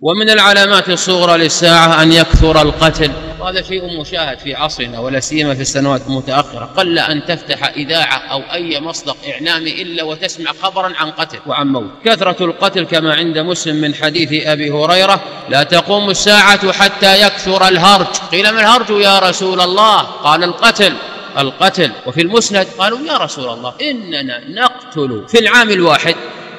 ومن العلامات الصغرى للساعة أن يكثر القتل. وهذا شيء مشاهد في عصرنا ولا سيما في السنوات المتأخرة. قل أن تفتح إذاعة أو أي مصدر إعلامي إلا وتسمع خبرا عن قتل وعن موت. كثرة القتل كما عند مسلم من حديث أبي هريرة لا تقوم الساعة حتى يكثر الهرج. قيل ما الهرج يا رسول الله؟ قال القتل القتل. وفي المسند قالوا يا رسول الله إننا نقتل في العام الواحد.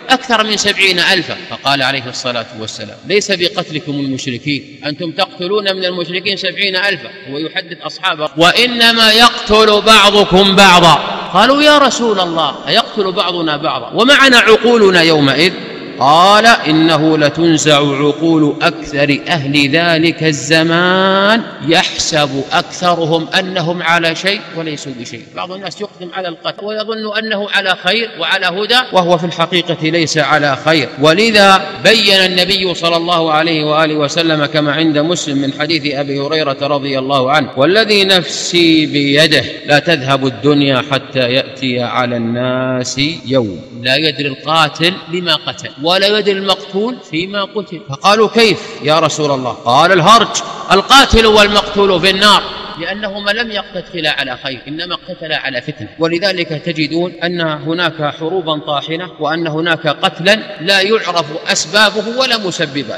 أكثر من سبعين ألفا. فقال عليه الصلاة والسلام ليس بقتلكم المشركين أنتم تقتلون من المشركين سبعين ألفا. هو يحدث أصحابه وإنما يقتل بعضكم بعضا. قالوا يا رسول الله أيقتل بعضنا بعضا؟ ومعنا عقولنا يومئذ؟ قال إنه لتنزع عقول أكثر أهل ذلك الزمان يحسب أكثرهم أنهم على شيء وليسوا بشيء. بعض الناس يقدم على القتل ويظن أنه على خير وعلى هدى وهو في الحقيقة ليس على خير. ولذا بين النبي صلى الله عليه وآله وسلم كما عند مسلم من حديث أبي هريرة رضي الله عنه والذي نفسي بيده لا تذهب الدنيا حتى يأتي على الناس يوم. لا يدري القاتل لما قتل. ولا يدري المقتول فيما قتل. فقالوا كيف يا رسول الله؟ قال الهرج القاتل والمقتول في النار. لأنهما لم يقتتلا على خير إنما اقتتلا على فتنة. ولذلك تجدون أن هناك حروبا طاحنة وأن هناك قتلا لا يعرف أسبابه ولا مسبباته